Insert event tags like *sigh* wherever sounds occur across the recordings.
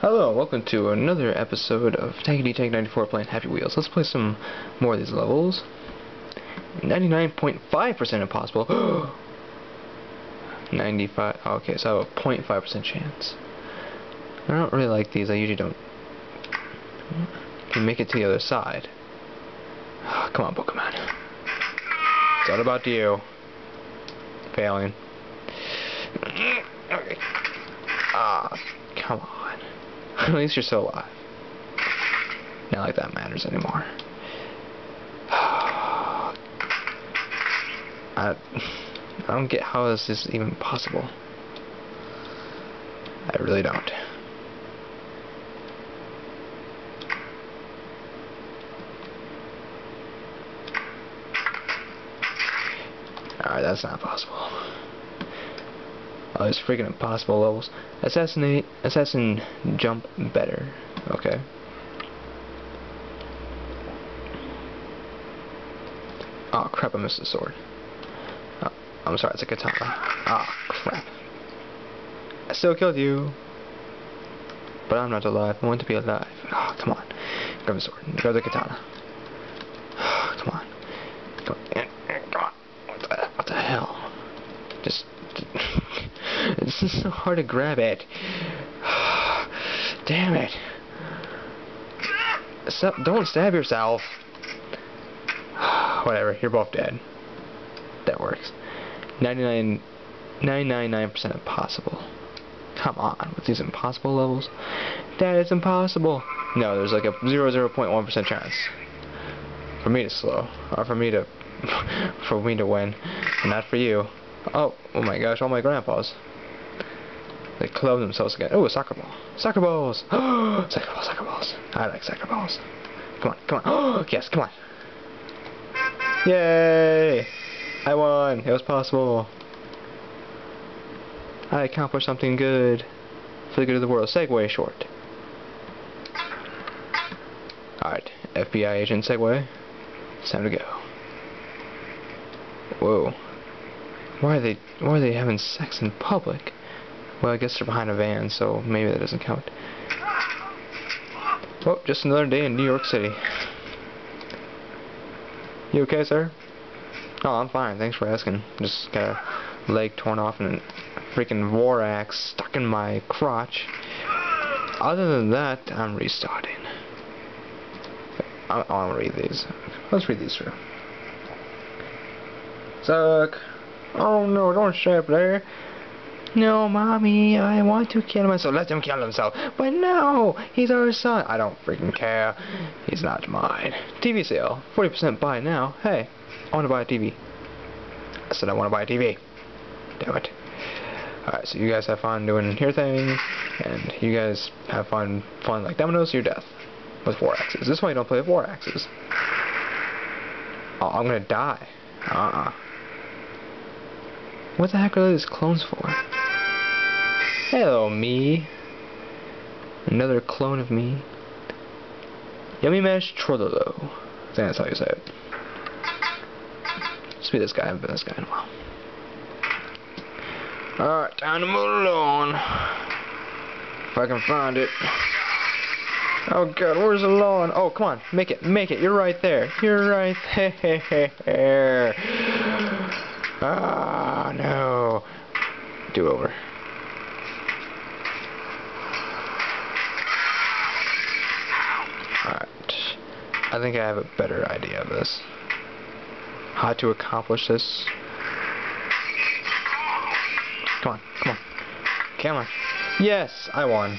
Hello, welcome to another episode of Tanky Tank 94 playing Happy Wheels. Let's play some more of these levels. 99.5% impossible. *gasps* 95. Okay, so I have a 0.5% chance. I don't really like these. I usually don't. Can make it to the other side. *sighs* come on, Pokemon. It's all about you. Failing. *sniffs* Okay. Ah, come on. *laughs* At least you're still alive. Not like that matters anymore. *sighs* I, I don't get how this is even possible. I really don't. Alright, that's not possible. Oh, it's freaking impossible levels. Assassinate, assassin, jump better. Okay. Oh crap! I missed the sword. Oh, I'm sorry, it's a katana. Ah, oh, crap. I still killed you, but I'm not alive. I want to be alive. Oh, come on. Grab the sword. Grab the katana. Oh, *sighs* come on. Come on. Come on. What the, what the hell? Just this is so hard to grab it. *sighs* Damn it. Don't stab yourself. *sighs* Whatever, you're both dead. That works. 99, 999% impossible. Come on, with these impossible levels? That is impossible. No, there's like a 0.1% chance. For me to slow. Or for me to... *laughs* for me to win. Not for you. Oh, oh my gosh, all my grandpas. They clone themselves again. Oh, a soccer ball. Soccer balls! *gasps* soccer balls, soccer balls. I like soccer balls. Come on, come on. *gasps* Yes, come on. Yay! I won. It was possible. I accomplished something good for the good of the world. Segway short. Alright, FBI agent Segway. It's time to go. Whoa. Why are they why are they having sex in public? Well, I guess they're behind a van, so maybe that doesn't count. Oh, just another day in New York City. You okay, sir? Oh, I'm fine. Thanks for asking. Just got a leg torn off and a freaking war axe stuck in my crotch. Other than that, I'm restarting. I, I read these. Let's read these through. Suck. Oh no, don't stay up there. No, mommy, I want to kill myself. Let him kill himself. But no, he's our son. I don't freaking care. He's not mine. TV sale. 40% buy now. Hey, I want to buy a TV. I said I want to buy a TV. Damn it. Alright, so you guys have fun doing your thing, and you guys have fun fun like dominoes your death with four axes. This one you don't play with four axes. Oh, I'm gonna die. Uh-uh. What the heck are these clones for? Hello, me. Another clone of me. Yummy Mash Trololo. I think that's how you say it. Let's be this guy. I haven't been this guy in a while. Alright, time to move along. If I can find it. Oh god, where's the lawn? Oh, come on, make it, make it. You're right there. You're right there. Ah, no. Do over. I think I have a better idea of this. How to accomplish this. Come on, come on. Come on. Yes, I won.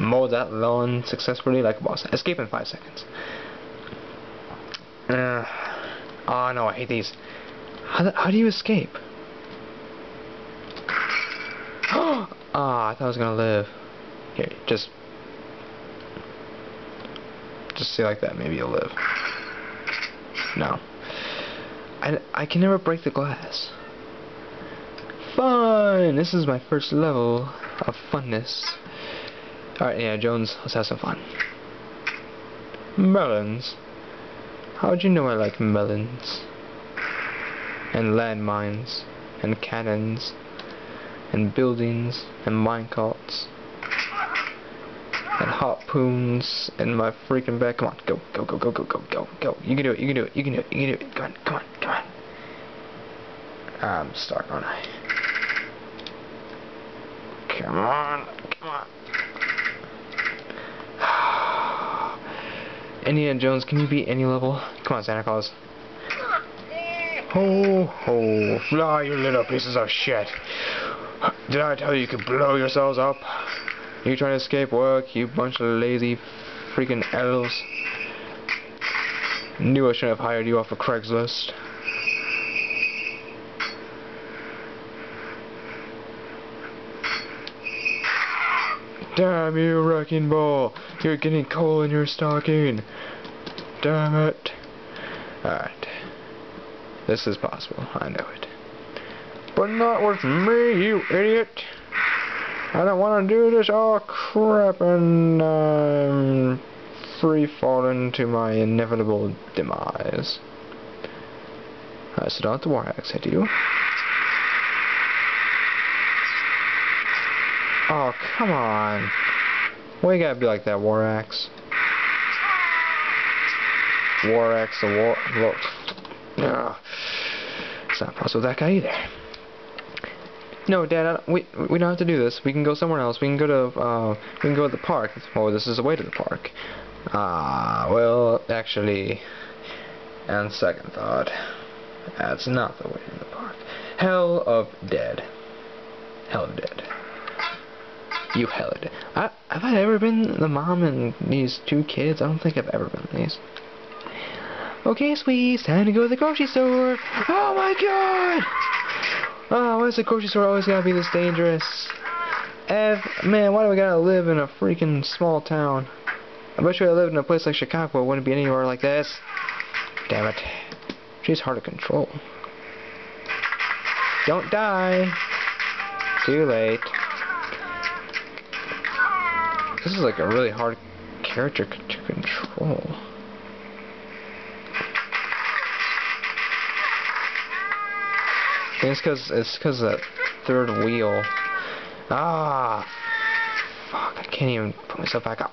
Mow that lawn successfully like a boss. Escape in five seconds. Uh, oh no, I hate these. How, how do you escape? *gasps* Ah, oh, I thought I was gonna live. Here, just just say like that, maybe you'll live. No. I, I can never break the glass. Fun! This is my first level of funness. Alright, yeah, Jones, let's have some fun. Melons. How'd you know I like melons? And landmines. And cannons. And buildings. And minecarts. Harpoons in my freaking back. Come on, go, go, go, go, go, go, go, go. You can do it, you can do it, you can do it, you can do it. Come on, come on, come on. I'm stuck, aren't I? Come on, come on. Indiana Jones, can you beat any level? Come on, Santa Claus. Ho, ho, fly, you little pieces of shit. Did I tell you you could blow yourselves up? You trying to escape work, you bunch of lazy freaking elves. Knew I shouldn't have hired you off of Craigslist. Damn you, Wrecking Ball! You're getting coal in your stocking! Damn it! Alright. This is possible, I know it. But not with me, you idiot! I don't want to do this. Oh crap! And I'm free falling to my inevitable demise. I sit on the war axe, I do. Oh, come on. Why you gotta be like that, War Axe? War Axe, the War... Look. No. It's not possible with that guy either. No, Dad, we we don't have to do this. We can go somewhere else. We can go to uh, we can go to the park. Oh, this is the way to the park. Ah, uh, well, actually, and second thought, that's not the way to the park. Hell of Dead. Hell of Dead. You hell of Dead. I, have I ever been the mom and these two kids? I don't think I've ever been these. Okay, sweeties, time to go to the grocery store. Oh my god! Oh, why is the grocery store always gotta be this dangerous? Ev, man, why do we gotta live in a freaking small town? I bet you I lived in a place like Chicago, it wouldn't be anywhere like this. Damn it. She's hard to control. Don't die. Too late. This is like a really hard character to control. It's because it's because that third wheel. Ah, fuck! I can't even put myself back up.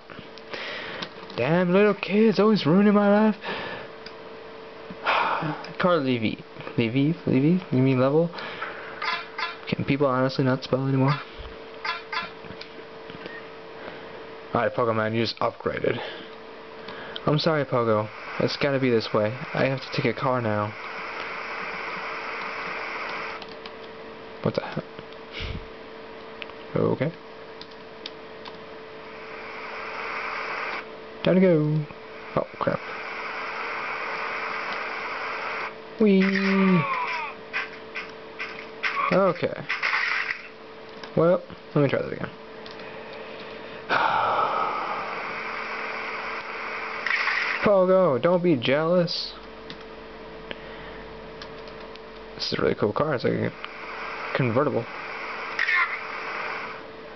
Damn little kids, always ruining my life. *sighs* Carl Levy, Levy, Levy. You mean level? Can people honestly not spell anymore? Alright, Pokemon, you just upgraded. I'm sorry, Pogo. It's gotta be this way. I have to take a car now. What the hell? Okay. Time to go. Oh, crap. Whee! Okay. Well, let me try that again. *sighs* Pogo, don't be jealous. This is a really cool car. It's like a convertible.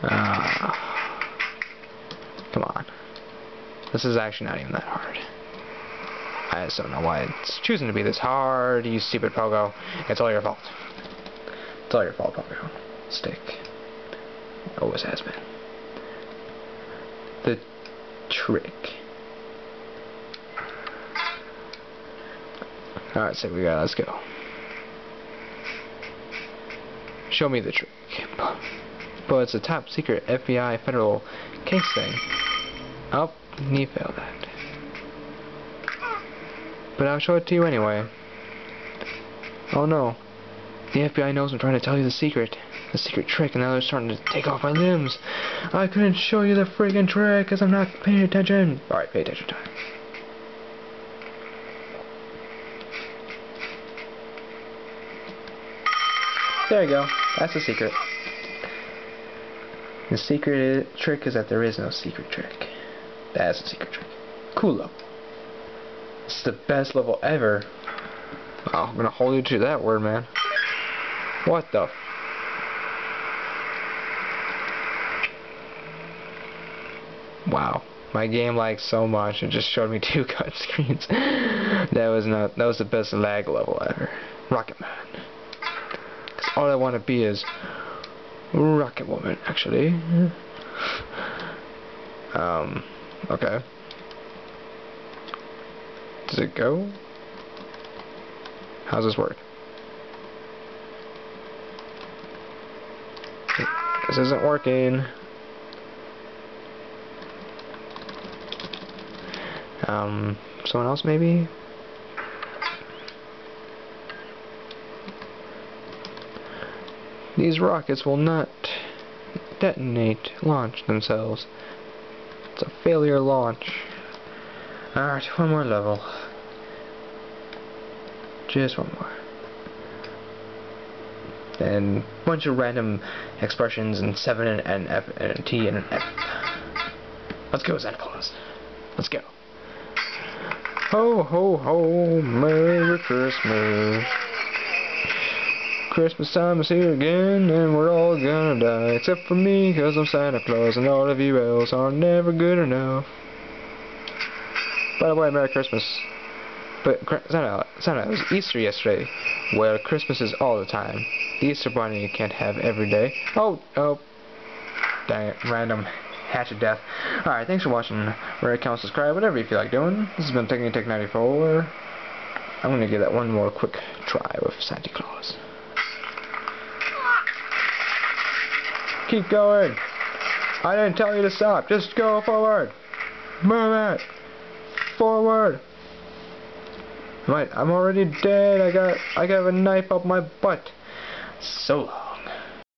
Uh, come on. This is actually not even that hard. I just don't know why it's choosing to be this hard, you stupid Pogo. It's all your fault. It's all your fault, Pogo. Stick. Always has been. The trick. Alright, so we got, let's go. Show me the trick. But it's a top secret FBI federal case thing. Oh, he failed that. But I'll show it to you anyway. Oh no. The FBI knows I'm trying to tell you the secret. The secret trick, and now they're starting to take off my limbs. I couldn't show you the friggin' trick because I'm not paying attention. Alright, pay attention time. There you go. That's the secret. The secret trick is that there is no secret trick. That's the secret trick. Cool level. It's the best level ever. Oh, I'm gonna hold you to that word, man. What the? Wow. My game lagged so much, it just showed me *laughs* two cut screens. that was not, that was the best lag level ever. Rocket Man Cause all I want to be is Rocket Woman, actually. Um, okay. Does it go? How's this work? This isn't working. Um, someone else maybe? These rockets will not detonate, launch themselves. It's a failure launch. Alright, one more level. Just one more. And a bunch of random expressions and 7 and an F and a T and an F. Let's go, Claus. Let's go. Ho, ho, ho, Merry Christmas. Christmas time is here again, and we're all gonna die. Except for me, cause I'm Santa Claus, and all of you else are never good enough. By the way, Merry Christmas. But, Santa, Santa, it was Easter yesterday. Well, Christmas is all the time. The Easter Bunny you can't have every day. Oh, oh. Dang it, random hatch of death. Alright, thanks for watching. Rate, comment, subscribe, whatever you feel like doing. This has been Tanky Tank 94. I'm gonna give that one more quick try with Santa Claus. Keep going. I didn't tell you to stop. Just go forward. Move it. Forward. Right, I'm already dead. I got I got a knife up my butt. So.